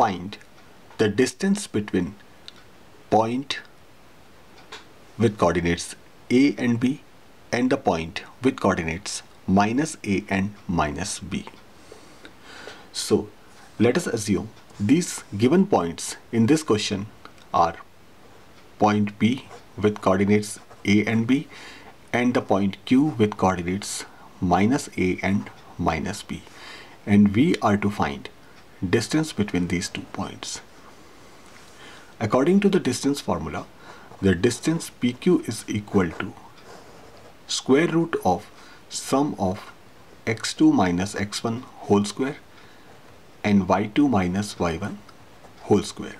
find the distance between point with coordinates a and b and the point with coordinates minus a and minus b. So let us assume these given points in this question are point P with coordinates a and b and the point Q with coordinates minus a and minus b and we are to find distance between these two points. According to the distance formula, the distance PQ is equal to square root of sum of x2 minus x1 whole square and y2 minus y1 whole square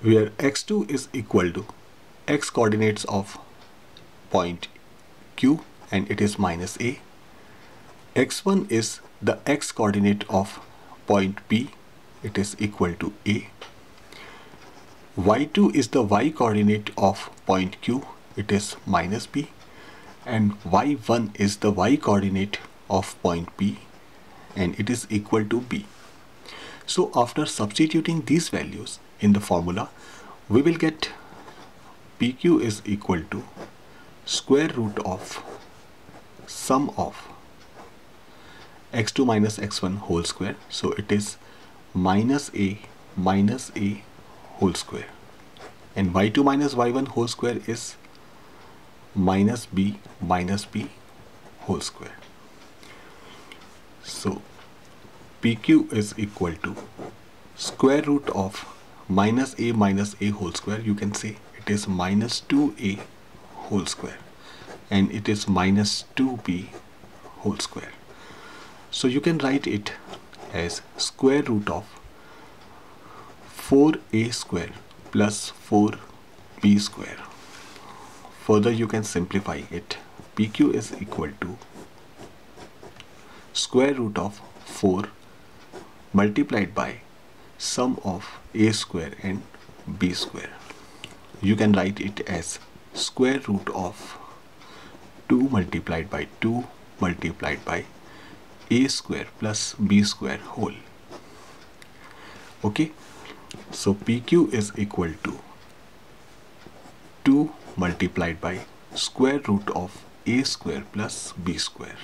where x2 is equal to x coordinates of point q and it is minus a x1 is the x coordinate of point p it is equal to a y2 is the y coordinate of point q it is minus b and y1 is the y coordinate of point p and it is equal to b. So after substituting these values in the formula, we will get PQ is equal to square root of sum of x2 minus x1 whole square. So it is minus a minus a whole square and y2 minus y1 whole square is minus b minus b whole square. So PQ is equal to square root of minus a minus a whole square. You can say it is minus 2a whole square and it is minus 2b whole square. So you can write it as square root of 4a square plus 4b square. Further you can simplify it. PQ is equal to square root of 4 multiplied by sum of a square and b square. You can write it as square root of 2 multiplied by 2 multiplied by a square plus b square whole. Okay, so PQ is equal to 2 multiplied by square root of a square plus b square.